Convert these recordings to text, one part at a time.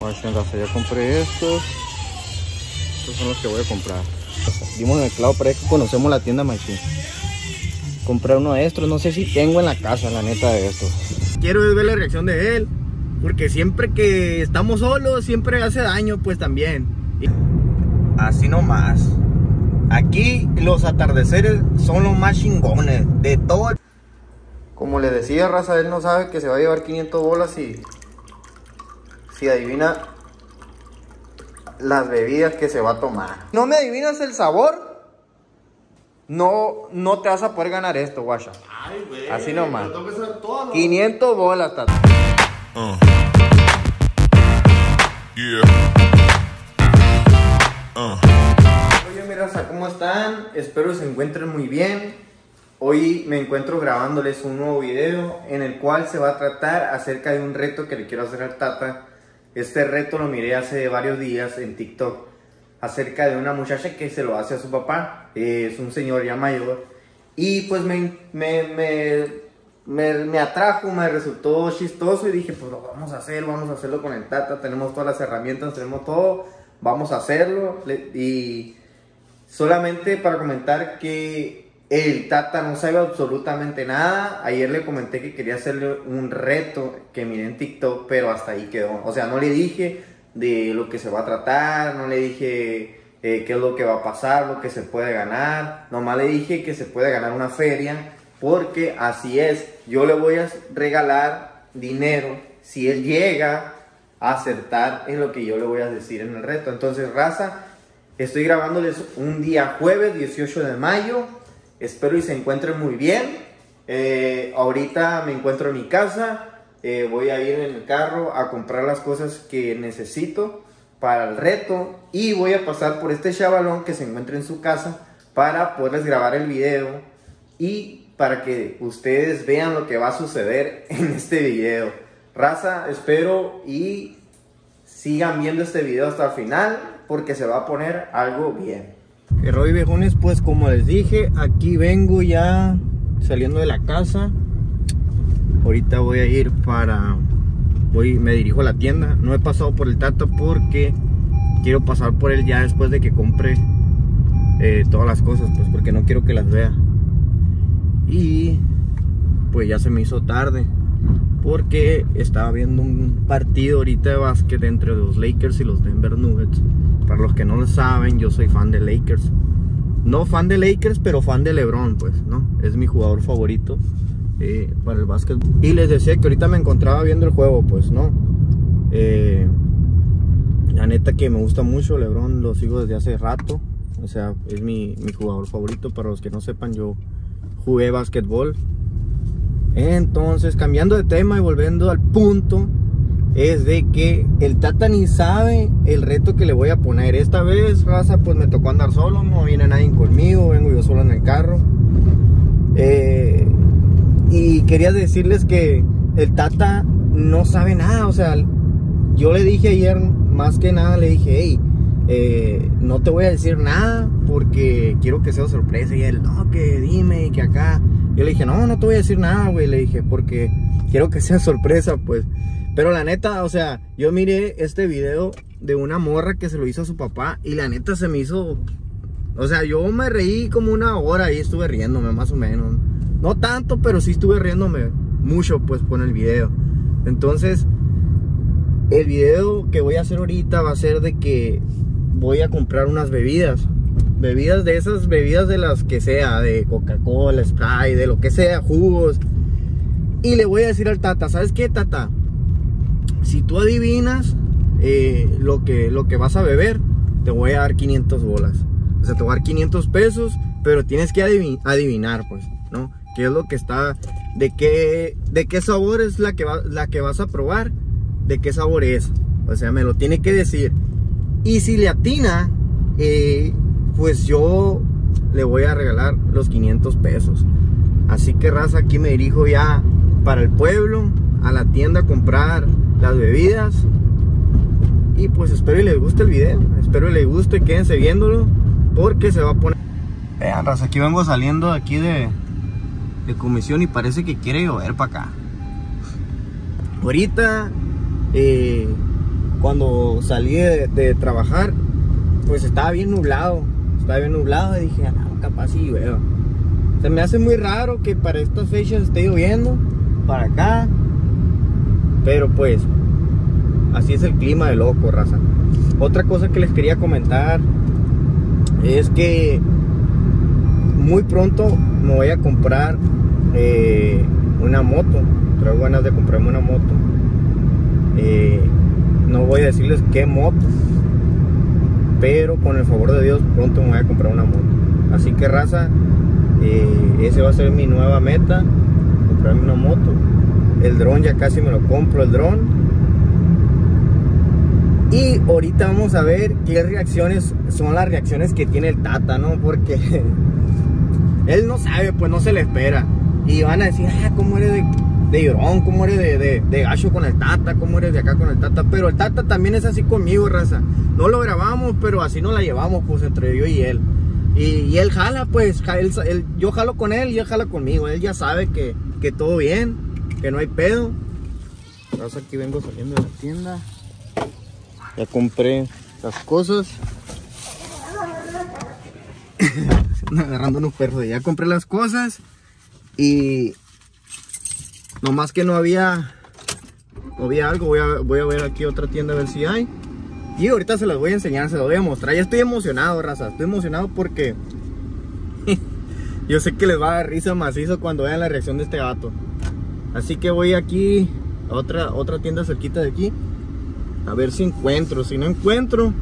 ya compré estos. Estos son los que voy a comprar. Dimos en el clavo, pero es que conocemos la tienda Machín. Compré uno de estos, no sé si tengo en la casa, la neta, de estos. Quiero ver la reacción de él, porque siempre que estamos solos, siempre hace daño, pues también. Así nomás. Aquí los atardeceres son los más chingones de todo. Como le decía, raza, él no sabe que se va a llevar 500 bolas y si adivina las bebidas que se va a tomar. No me adivinas el sabor, no, no te vas a poder ganar esto, guacha. Ay, güey. Así nomás. Tengo que saber todo, ¿no? 500 bolas, tata. Uh. Yeah. Uh. Oye, mi raza, ¿cómo están? Espero se encuentren muy bien. Hoy me encuentro grabándoles un nuevo video en el cual se va a tratar acerca de un reto que le quiero hacer al Tata. Este reto lo miré hace varios días en TikTok acerca de una muchacha que se lo hace a su papá. Es un señor ya mayor. Y pues me, me, me, me, me atrajo, me resultó chistoso y dije, pues lo vamos a hacer, vamos a hacerlo con el Tata. Tenemos todas las herramientas, tenemos todo, vamos a hacerlo. Y solamente para comentar que el Tata no sabe absolutamente nada. Ayer le comenté que quería hacerle un reto que miré en TikTok, pero hasta ahí quedó. O sea, no le dije de lo que se va a tratar, no le dije eh, qué es lo que va a pasar, lo que se puede ganar. Nomás le dije que se puede ganar una feria, porque así es. Yo le voy a regalar dinero si él llega a acertar en lo que yo le voy a decir en el reto. Entonces, raza, Estoy grabándoles un día jueves 18 de mayo. Espero y se encuentren muy bien. Eh, ahorita me encuentro en mi casa. Eh, voy a ir en el carro a comprar las cosas que necesito para el reto. Y voy a pasar por este chavalón que se encuentra en su casa para poderles grabar el video. Y para que ustedes vean lo que va a suceder en este video. Raza, espero y sigan viendo este video hasta el final porque se va a poner algo bien. Roy viejones, pues como les dije, aquí vengo ya saliendo de la casa. Ahorita voy a ir para voy me dirijo a la tienda. No he pasado por el Tata porque quiero pasar por él ya después de que compre eh, todas las cosas, pues porque no quiero que las vea. Y pues ya se me hizo tarde porque estaba viendo un partido ahorita de básquet entre los Lakers y los Denver Nuggets. Para los que no lo saben, yo soy fan de Lakers. No fan de Lakers, pero fan de LeBron, pues, ¿no? Es mi jugador favorito eh, para el básquet. Y les decía que ahorita me encontraba viendo el juego, pues, ¿no? Eh, la neta que me gusta mucho, LeBron lo sigo desde hace rato. O sea, es mi, mi jugador favorito. Para los que no sepan, yo jugué básquetbol entonces, cambiando de tema y volviendo al punto, es de que el Tata ni sabe el reto que le voy a poner. Esta vez, raza, pues me tocó andar solo, no viene nadie conmigo, vengo yo solo en el carro. Eh, y quería decirles que el Tata no sabe nada, o sea, yo le dije ayer, más que nada, le dije, hey, eh, no te voy a decir nada porque quiero que sea sorpresa. Y él, no, que dime, que acá. Yo le dije, no, no te voy a decir nada, güey. Le dije, porque quiero que sea sorpresa, pues. Pero la neta, o sea, yo miré este video de una morra que se lo hizo a su papá y la neta se me hizo... O sea, yo me reí como una hora y estuve riéndome más o menos. No tanto, pero sí estuve riéndome mucho, pues, con el video. Entonces, el video que voy a hacer ahorita va a ser de que voy a comprar unas bebidas. Bebidas de esas bebidas de las que sea, de Coca-Cola, Sprite, de lo que sea, jugos. Y le voy a decir al Tata, ¿sabes qué, Tata? Si tú adivinas eh, lo, que, lo que vas a beber, te voy a dar 500 bolas. O sea, te voy a dar 500 pesos, pero tienes que adivi- adivinar, pues, ¿no? ¿Qué es lo que está, de qué, de qué sabor es la que, la que vas a probar? ¿De qué sabor es? O sea, me lo tiene que decir. Y si le atina, eh, pues yo le voy a regalar los 500 pesos. Así que raza, aquí me dirijo ya para el pueblo, a la tienda a comprar las bebidas. Y pues espero y les guste el video. Espero y les guste, quédense viéndolo. Porque se va a poner... Vean, raza, aquí vengo saliendo de aquí de, de comisión y parece que quiere llover para acá. Ahorita eh, cuando salí de, trabajar, pues estaba bien nublado. Estaba bien nublado y dije, ah, capaz sí veo. Se me hace muy raro que para estas fechas esté lloviendo para acá. Pero pues, así es el clima de loco, raza. Otra cosa que les quería comentar es que muy pronto me voy a comprar eh, una moto. Traigo ganas de comprarme una moto. Eh, no voy a decirles qué moto, pero con el favor de Dios pronto me voy a comprar una moto. Así que raza, eh, ese va a ser mi nueva meta, comprarme una moto. El dron ya casi me lo compro, el dron. Y ahorita vamos a ver qué reacciones son las reacciones que tiene el Tata, ¿no? Porque él no sabe, pues no se le espera. Y van a decir, ah, ¿cómo eres de, de llorón? ¿Cómo eres de, de, de, gacho con el Tata? ¿Cómo eres de acá con el Tata? Pero el Tata también es así conmigo, raza. No lo grabamos, pero así nos la llevamos, pues, entre yo y él. Y, él jala, pues, yo jalo con él y él jala conmigo. Él ya sabe que, que todo bien, que no hay pedo. Raza, aquí vengo saliendo de la tienda. Ya compré las cosas. agarrando unos perros. Ya compré las cosas. Y nomás que no había, no había algo. Voy a, voy a ver aquí otra tienda a ver si hay. Y ahorita se las voy a enseñar, se las voy a mostrar. Ya estoy emocionado, raza. Estoy emocionado porque yo sé que les va a dar risa macizo cuando vean la reacción de este gato. Así que voy aquí a otra, otra tienda cerquita de aquí. A ver si encuentro. Si no encuentro,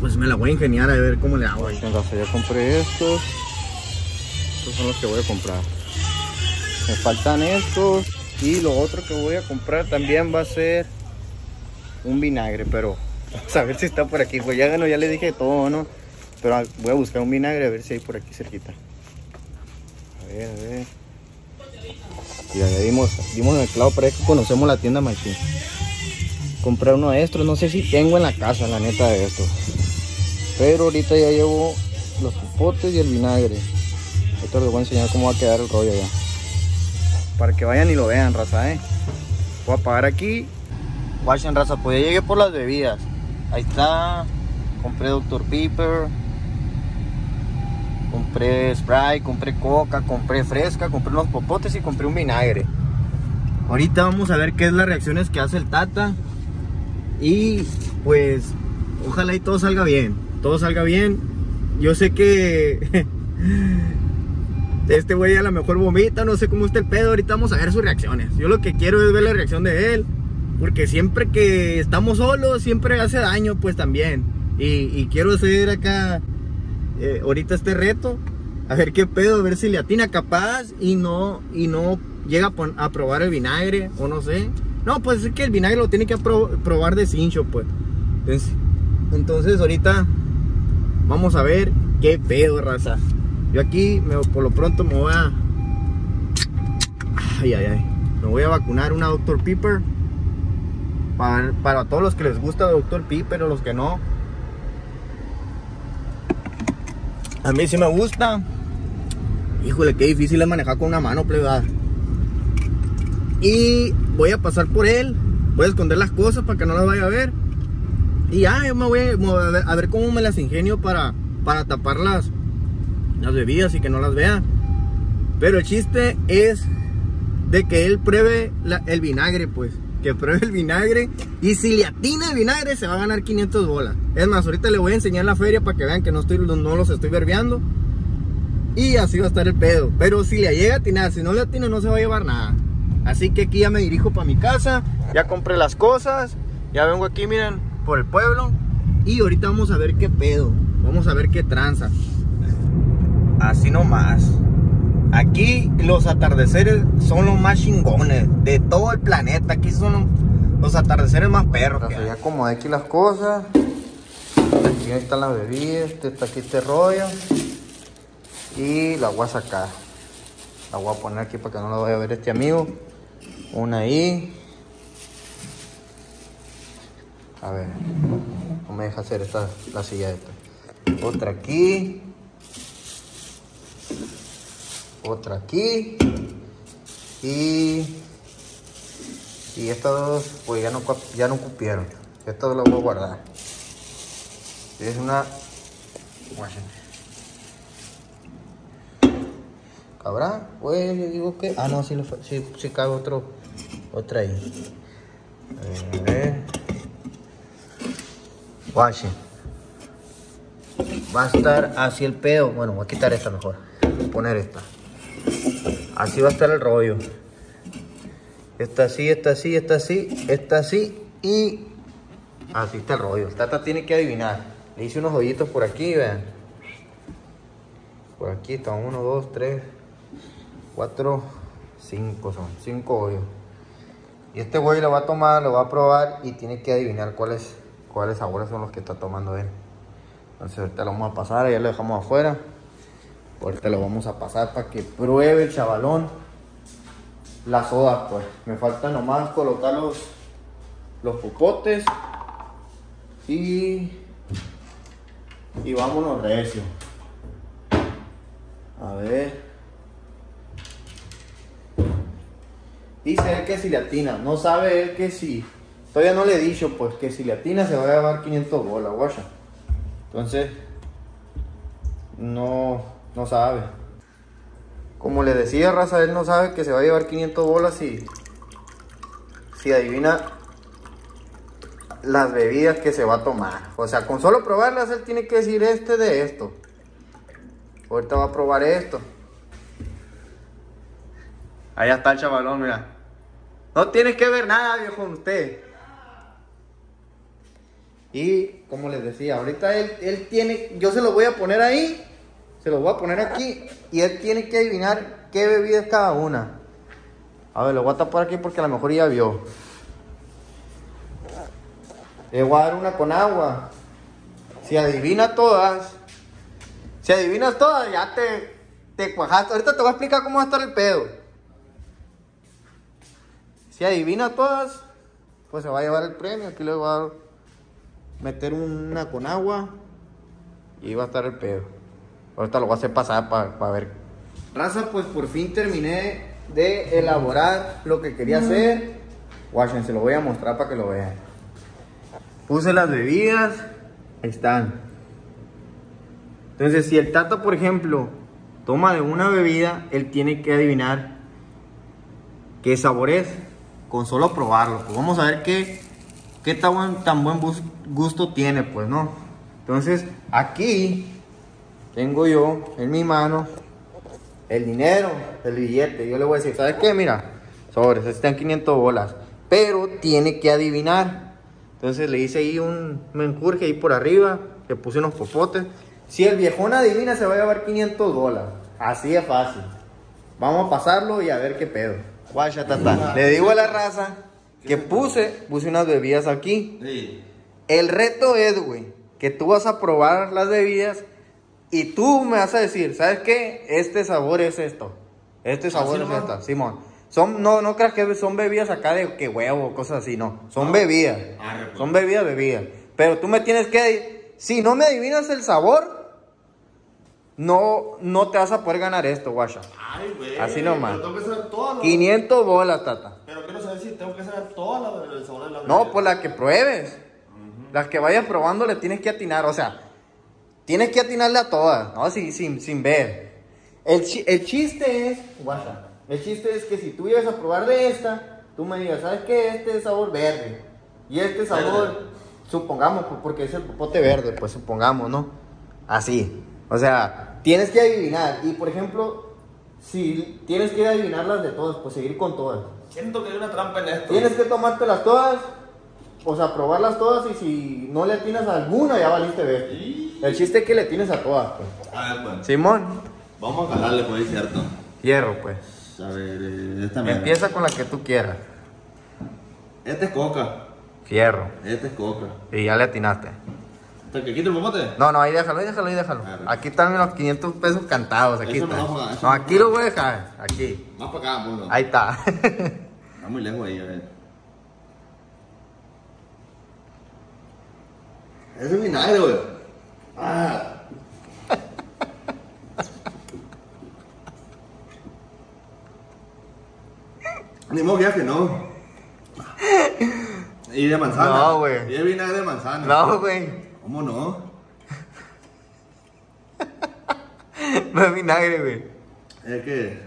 pues me la voy a ingeniar a ver cómo le hago. Ya compré estos. Estos son los que voy a comprar. Me faltan estos. Y lo otro que voy a comprar también va a ser un vinagre, pero vamos a ver si está por aquí. Pues ya, no, ya le dije todo, ¿no? Pero voy a buscar un vinagre a ver si hay por aquí cerquita. A ver, a ver. Y ya dimos, dimos el clavo, pero es que conocemos la tienda Machín. Comprar uno de estos, no sé si tengo en la casa, la neta de estos. Pero ahorita ya llevo los popotes y el vinagre. Esto les voy a enseñar cómo va a quedar el rollo ya para que vayan y lo vean, raza, eh. Voy a apagar aquí. Watchen, raza, pues ya llegué por las bebidas. Ahí está. Compré Dr. Pepper. Compré Sprite, compré Coca, compré fresca, compré unos popotes y compré un vinagre. Ahorita vamos a ver qué es las reacciones que hace el Tata. Y pues, ojalá y todo salga bien. Todo salga bien. Yo sé que este güey a lo mejor vomita, no sé cómo está el pedo, ahorita vamos a ver sus reacciones. Yo lo que quiero es ver la reacción de él, porque siempre que estamos solos, siempre hace daño, pues también. Y, quiero hacer acá, eh, ahorita este reto, a ver qué pedo, a ver si le atina capaz y no, y no llega a, probar el vinagre, o no sé. No, pues es que el vinagre lo tiene que probar de cincho, pues. Entonces, entonces ahorita vamos a ver qué pedo, raza. Yo aquí, por lo pronto, me voy a... Ay, ay, ay. Me voy a vacunar una Dr. Pepper. Para, para todos los que les gusta Dr. Pepper o los que no. A mí sí me gusta. Híjole, qué difícil es manejar con una mano plegada. Y voy a pasar por él. Voy a esconder las cosas para que no las vaya a ver. Y ya, yo me voy a ver, cómo me las ingenio para, para taparlas las bebidas y que no las vea. Pero el chiste es de que él pruebe el vinagre, pues. Que pruebe el vinagre. Y si le atina el vinagre, se va a ganar 500 bolas. Es más, ahorita le voy a enseñar la feria para que vean que no, estoy, los estoy verbeando. Y así va a estar el pedo. Pero si le llega a atinar, si no le atina, no se va a llevar nada. Así que aquí ya me dirijo para mi casa. Ya compré las cosas. Ya vengo aquí, miren, por el pueblo. Y ahorita vamos a ver qué pedo. Vamos a ver qué tranza. Así nomás. Aquí los atardeceres son los más chingones de todo el planeta. Aquí son los atardeceres más perros. Ya acomodé aquí las cosas. Aquí están las bebidas. Este está aquí este rollo. Y la voy a sacar. La voy a poner aquí para que no la vaya a ver este amigo. Una ahí. A ver. No me deja hacer esta, la silla esta. Otra aquí otra aquí y y estas dos pues ya no ya no cupieron Esto lo voy a guardar. Es una... ¿Cabrá? Pues yo digo que... Ah, no, sí, lo, sí, sí cabe otro... Otra ahí. A ver. Guache. Va a estar así el pedo. Bueno, voy a quitar esta mejor. Poner esta. Así va a estar el rollo. Esta así, esta así, esta así, esta así y así está el rollo. Tata tiene que adivinar. Le hice unos hoyitos por aquí, vean. Por aquí están uno, dos, tres, cuatro, cinco son. Cinco hoyos. Y este güey lo va a tomar, lo va a probar y tiene que adivinar cuáles, cuáles sabores son los que está tomando él. Entonces ahorita lo vamos a pasar, ya lo dejamos afuera. Ahorita lo vamos a pasar para que pruebe el chavalón la soda, pues. Me falta nomás colocar los, los popotes y, y vámonos recio. A ver. Dice él que si le atina, no sabe él que si. Todavía no le he dicho, pues, que si le atina se va a llevar 500 bolas, guacha. Entonces, no, no sabe. Como le decía, raza, él no sabe que se va a llevar 500 bolas si, si adivina las bebidas que se va a tomar. O sea, con solo probarlas, él tiene que decir este de esto. Ahorita va a probar esto. Allá está el chavalón, mira. No tienes que ver nada, viejo, usted. Y como les decía, ahorita él, él tiene, yo se lo voy a poner ahí, se lo voy a poner aquí y él tiene que adivinar qué bebida es cada una. A ver, lo voy a tapar aquí porque a lo mejor ya vio. Le voy a dar una con agua. Si adivina todas, si adivinas todas, ya te, te cuajaste. Ahorita te voy a explicar cómo va a estar el pedo. Si adivina todas, pues se va a llevar el premio. Aquí le voy a meter una con agua y va a estar el pedo. Ahorita lo voy a hacer pasar para ver. Raza, pues por fin terminé de elaborar lo que quería hacer. Watchen, se lo voy a mostrar para que lo vean. Puse las bebidas, ahí están. Entonces, si el tato, por ejemplo, toma de una bebida, él tiene que adivinar qué sabor es con solo probarlo. Pues vamos a ver qué, qué tan buen, tan buen gusto tiene, pues, ¿no? Entonces, aquí tengo yo en mi mano el dinero, el billete. Yo le voy a decir, ¿sabes qué? Mira, sobres, están 500 bolas. Pero tiene que adivinar. Entonces le hice ahí un menjurje ahí por arriba, le puse unos popotes. Si el viejón adivina, se va a llevar 500 dólares. Así es fácil. Vamos a pasarlo y a ver qué pedo. Guacha, tata. Le digo a la raza que puse, puse unas bebidas aquí. El reto es, güey, que tú vas a probar las bebidas y tú me vas a decir, ¿sabes qué? Este sabor es esto. Este sabor es esta, Simón. Son, no, no creas que son bebidas acá de que huevo, cosas así, no. Son bebidas. Pues. Son bebidas, bebidas. Pero tú me tienes que. Si no me adivinas el sabor, no, no te vas a poder ganar esto, guacha. Ay, güey. Así nomás. Pero tengo que saber todas las. 500 bolas, tata. Pero quiero saber si tengo que saber todas las el sabor de la No, pues las que pruebes. Las que vayas probando le tienes que atinar. O sea, tienes que atinarle a todas, ¿no? Sin, sin, sin ver. El, chi- el chiste es, guacha, el chiste es que si tú llegas a probar de esta, tú me digas, ¿sabes qué? Este es sabor verde. Y este sabor, supongamos, pues, porque es el popote verde, pues supongamos, ¿no? Así. O sea, tienes que adivinar. Y por ejemplo, si tienes que adivinarlas de todas, pues seguir con todas. Siento que hay una trampa en esto. Tienes que tomártelas todas, o sea, probarlas todas y si no le atinas a alguna, ya valiste ver. Y- El chiste es que le tienes a todas, pues. A ver, pues. Simón. Vamos a calarle, pues, es cierto. Hierro, pues. A ver, eh, esta. Empieza con la que tú quieras. Este es coca. Fierro. Este es coca. Y ya le atinaste. ¿Hasta que quite el popote? No, no, ahí déjalo, ahí déjalo, ahí déjalo. Aquí están los 500 pesos cantados, aquí Eso me está. va a pagar, eso No, aquí lo voy a dejar, aquí. Más para acá, pues. Ahí está. Está muy lejos ahí, a ver. Ese es vinagre, güey. Ah. Ni modo que ya no. Y de manzana. No, güey. Y es vinagre de manzana. No, güey. ¿Cómo no? No es vinagre, güey. Es que.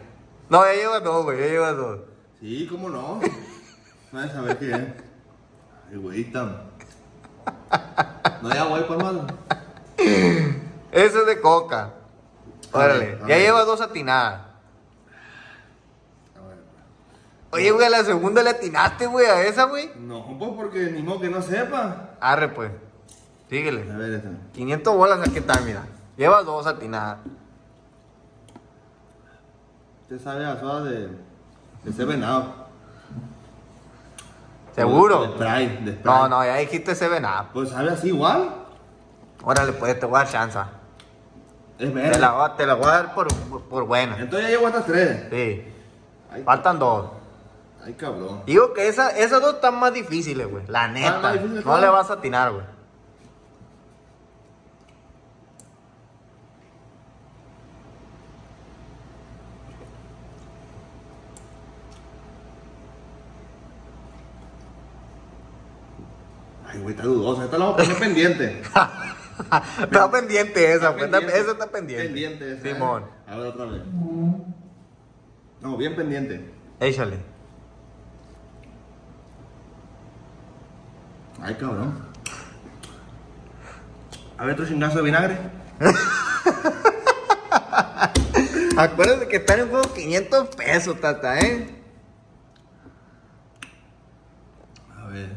No, ya lleva dos, güey. Ya lleva dos. Sí, ¿cómo no? No de saber qué es. Ay, güey. No hay agua ahí, por mano. Eso es de coca. Órale. Ya lleva dos atinadas. Oye, güey, a la segunda le atinaste, güey, a esa, güey. No, pues porque ni modo que no sepa. Arre, pues. Síguele. A ver, esta. 500 bolas, aquí está, mira. Lleva dos atinadas. Usted sabe a soda de. de ese venado. ¿Seguro? De spray, de spray. No, no, ya dijiste Seven Up. Pues sabe así igual. Órale, pues te voy a dar chance. Es Te la, voy- te la voy a dar por, por, buena. Entonces ya llevo estas tres. Sí. Ay, Faltan dos. ay cabrón. Digo que esa, esas dos están más difíciles, güey. La neta. más difíciles no le vas a atinar, güey. Ay, güey, está dudosa. Esta la vamos a poner pendiente. está pendiente esa, güey. Está- pendiente. Esa está pendiente. Pendiente esa, ¿eh? Simón. A ver otra vez. No, bien pendiente. Échale. Ay, cabrón. A ver, otro chingazo de vinagre. Acuérdate que están en juego 500 pesos, tata, ¿eh? A ver.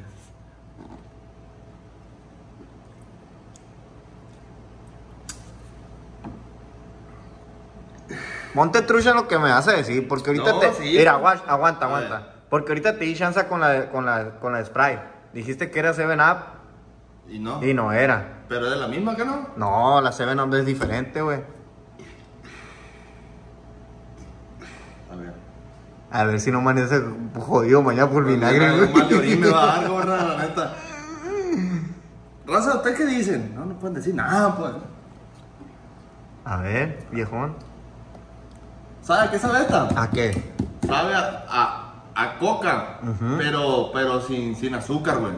Monte trucha lo que me vas a decir, porque ahorita No, te. sí, Mira, pues. aguanta, aguanta. Porque ahorita te di chance con la, con la, con la Sprite. Dijiste que era 7 Up Y no. y no era. Pero es de la misma que no. No, la 7 Up es diferente, güey. A ver. A ver si no amanece jodido mañana por vinagre, güey. mal de orín me va a dar, gorda, la neta. Raza, ¿ustedes qué dicen? No, no pueden decir nada, pues. A ver, viejón. ¿Sabe a qué sabe esta? ¿A qué? Sabe a, a, a coca, pero, pero sin, sin azúcar, güey.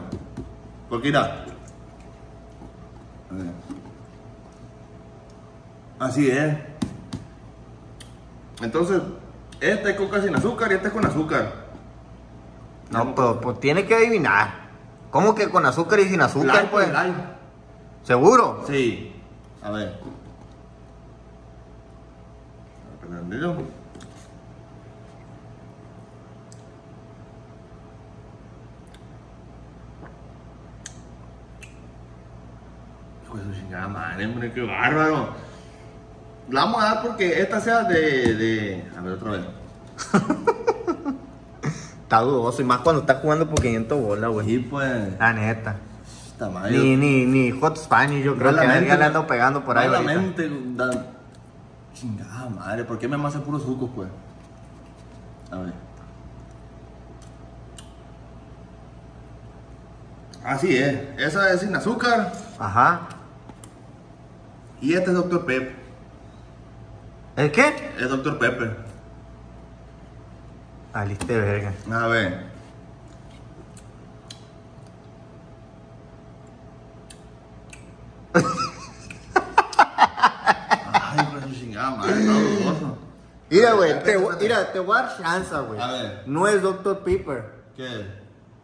Porque mira. A ver. Así es. Entonces, esta es coca sin azúcar y esta es con azúcar. No, pero pues tiene que adivinar. ¿Cómo que con azúcar y sin azúcar, Light, pues? light. ¿Seguro? Sí. A ver. Prendido. Hijo de su chingada madre, hombre, qué bárbaro. La vamos a dar porque esta sea de. de... A ver, otra vez. Está dudoso, y más cuando está jugando por 500 bolas, güey. Y pues. La neta. Esta madre. Ni, ni, ni Hot Spanish, yo creo que Malamente, ya le ando pegando por ahí. Malamente, Chingada madre, ¿por qué me amas puros sucos, pues? A ver. Así es, esa es sin azúcar Ajá. y este es Dr. Pep, ¿El qué? es Dr. Pepper. Aliste verga. A ver. Ay, madre, dudoso. Mira, güey, te, mira, te voy a dar chance, güey. A ver. No es Dr. Pepper, ¿Qué?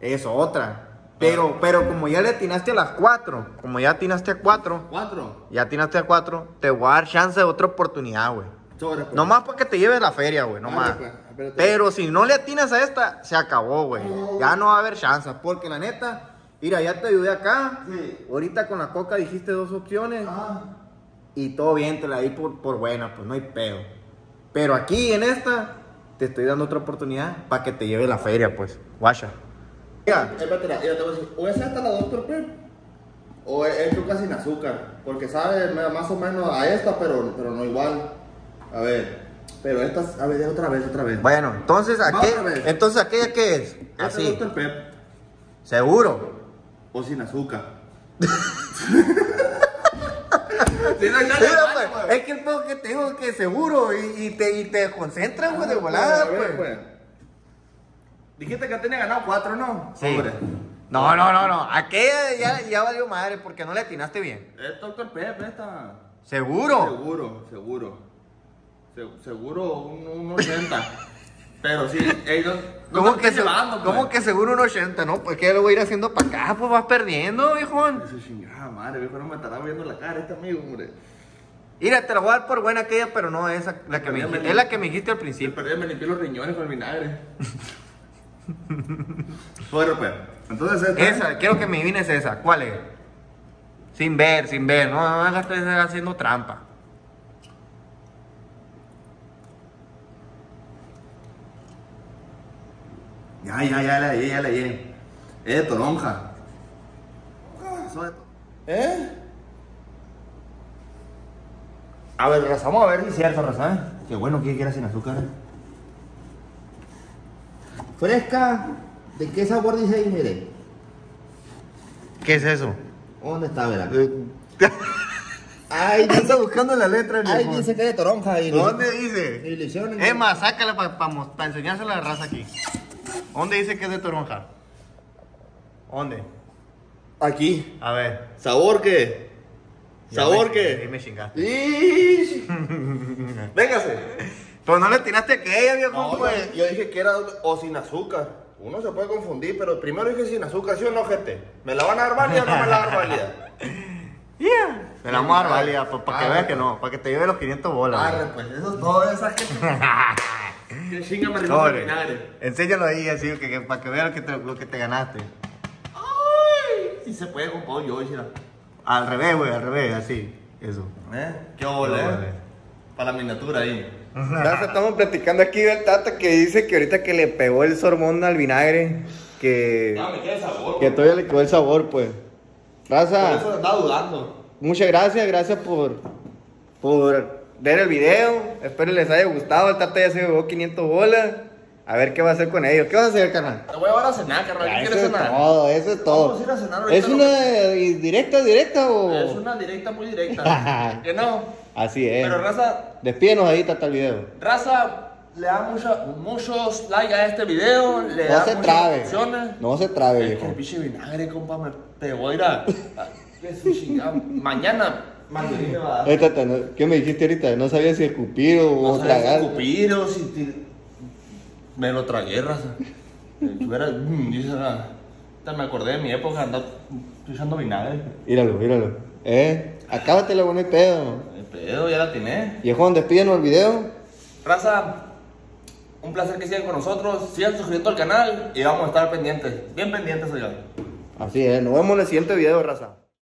es otra. Pero, pero como ya le atinaste a las cuatro, como ya atinaste a cuatro, ¿Cuatro? ya atinaste a cuatro, te voy a dar chance de otra oportunidad, güey. Sobre, pues. Nomás para que te lleves la feria, güey, nomás. Dale, pues. Pero si no le atinas a esta, se acabó, güey. Ya no va a haber chance, porque la neta, mira, ya te ayudé acá. Sí. Ahorita con la coca dijiste dos opciones. Ah. Y todo bien, te la di por, por buena, pues no hay pedo. Pero aquí en esta, te estoy dando otra oportunidad para que te lleve la feria, pues. Guacha. Mira, Espérate, mira, te voy a decir, o es esta la Dr. Pep, o es, es coca sin azúcar, porque sabe más o menos a esta, pero, pero no igual. A ver, pero esta, a ver, otra vez, otra vez. bueno, entonces, ¿a Va qué? otra vez. Entonces, ¿aquella qué es? Esta Así, Dr. Pep, ¿seguro? o sin azúcar. Sí, no pues, pues. es que el pedo que te digo que seguro y, y te, y te concentras, güey, de Ah, volada, pues, ver, pues. pues. Dijiste que tenía ganado cuatro, ¿no? Sí. No, no, no, no. Aquella ya, ya valió madre porque no le atinaste bien. Es Doctor Pepe, esta. ¿Seguro? Seguro, seguro. Se- seguro un, un 80. Pero sí, ellos. no ¿Cómo, que, están se- llevando, pues. ¿Cómo que seguro un 80? No, pues que lo voy a ir haciendo para acá, pues vas perdiendo, viejón. Eso chingada madre, viejo, no me estará viendo la cara este amigo, hombre. Mira, te la voy a dar por buena aquella, pero no esa, la que me me Es la que me dijiste al principio. perdí, me limpié los riñones con el vinagre. bueno, pues. Entonces, esta. Esa, quiero que me adivines esa. ¿Cuál es? Sin ver, sin ver. No, no, no estés haciendo trampa. Ya, ya, ya la ya la llegué. Es de toronja. ¿Eh? A ver, Raza, vamos a ver si es cierto, Raza. ¿eh? Qué bueno que quiera sin azúcar. Fresca. ¿De qué sabor dice ahí, mire? ¿Qué es eso? ¿Dónde está, verá? Ay, ya está buscando la letra. Ahí viejo. dice que es de toronja. Y ¿Dónde Y dice? le hicieron en- Es más, sácala para enseñársela a la raza aquí. ¿Dónde dice que es de toronja? ¿Dónde? Aquí. A ver. ¿Sabor qué? Ya ¿Sabor me- qué? ahí me chingaste. ¡Ish! Véngase. Pues no le tiraste aquella, viejo, No, pues. yo, yo dije que era o sin azúcar. Uno se puede confundir, pero primero dije sin azúcar, ¿sí o no, gente? ¿Me la van a dar válida o no me la van a dar válida? Yeah. Te la vamos a dar válida, para que Arre. veas que no, para que te lleve los 500 bolas. Arre, pues eso es todo, esa gente. Que chinga me Sobre. vinagre. Enséñalo ahí, así, que, que- para que veas lo que, te, lo que te ganaste. Ay, si se puede con pollo, hoy, mira. Al revés, güey, al revés, así. Eso. ¿Eh? Qué ole, eh. Para la miniatura ahí. Ya estamos platicando aquí del Tata que dice que ahorita que le pegó el sormón al vinagre, que, No, me queda sabor. que todavía le quedó el sabor, pues. Por Raza, eso andaba dudando. muchas gracias, gracias por, por ver el video. Espero les haya gustado. El Tata ya se llevó 500 bolas. A ver qué va a hacer con ellos. ¿Qué vas a hacer, carnal? Te voy a llevar a cenar, carnal. Ya, ¿Qué eso quieres es cenar? todo, eso es todo. Vamos a ir a cenar ¿Es una eh, directa, directa o...? Es una directa muy directa. que no. Así es. Pero raza, Despídenos ahí, Tata, el video. raza, le da mucha- muchos likes a este video. Le No da se trabe. No se trabe, que viejo. el pinche vinagre, compa, me pegó a ir a. Mañana, mandarín me va a dar. Eh, Tata, ¿no? ¿qué me dijiste ahorita? No sabía si escupir o No sabía si tragar. escupir o si ti- Me lo tragué, raza. Eh, tuviera- mm, dice, ah, me acordé de mi época, andaba usando vinagre. Míralo, míralo. Eh, acábatelo, bueno, y pedo. El pedo, ya la tiene. Viejón, despídenos el video. Raza, un placer que sigan con nosotros. Sigan suscribiendo al canal y vamos a estar pendientes. Bien pendientes, oigan. Así es, nos vemos en el siguiente video, raza.